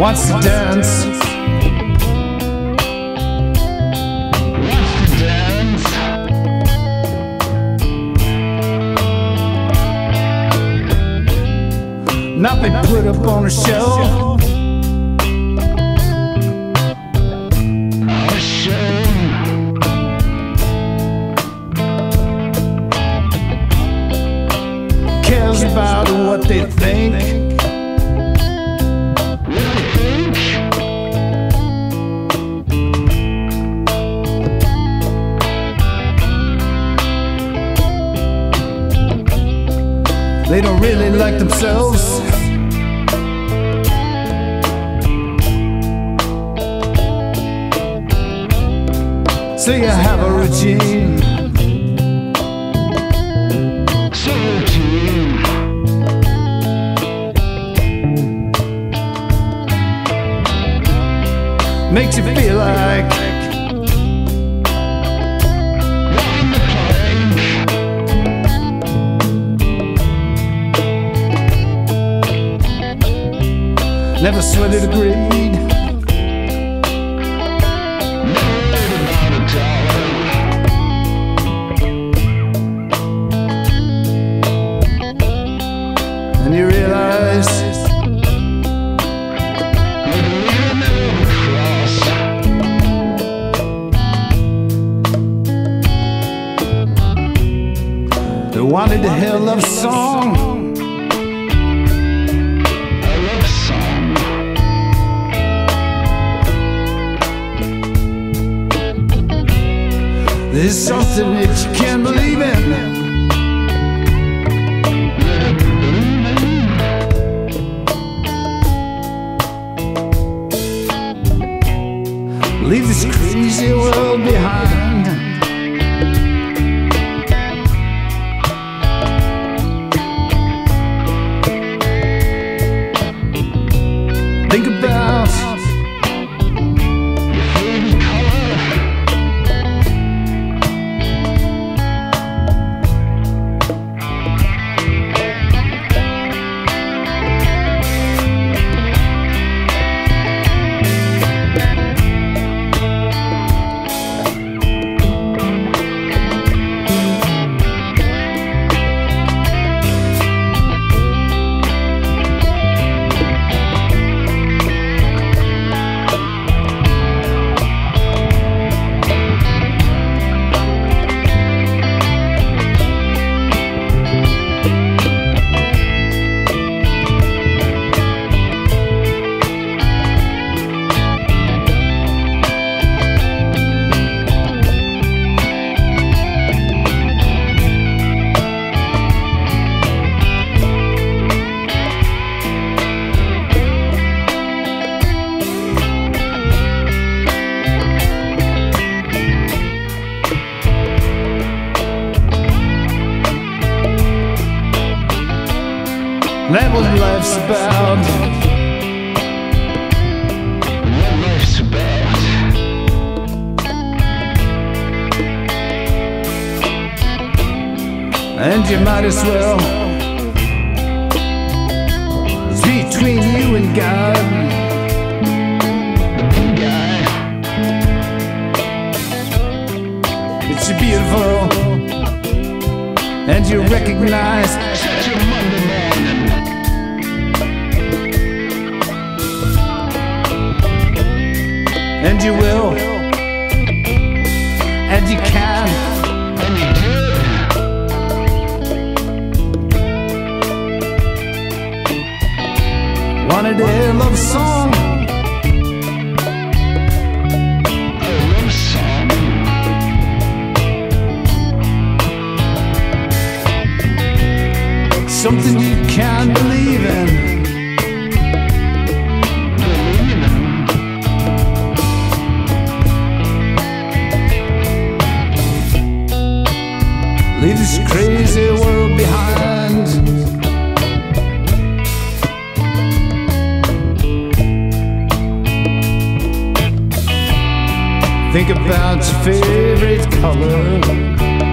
wants to dance. Not be put up on a shelf. Cares about what they think. Really like themselves. So you have a routine. Makes you feel like never sweated a greed. And you realize they wanted to hear a love song. There's something that you can't believe in. Leave this crazy world that what life's about. And you might as well. It's between you and God. It's beautiful, and you recognize and you will, and you can. And you do. Wanted a love song. Crazy world behind. Think about your favorite color.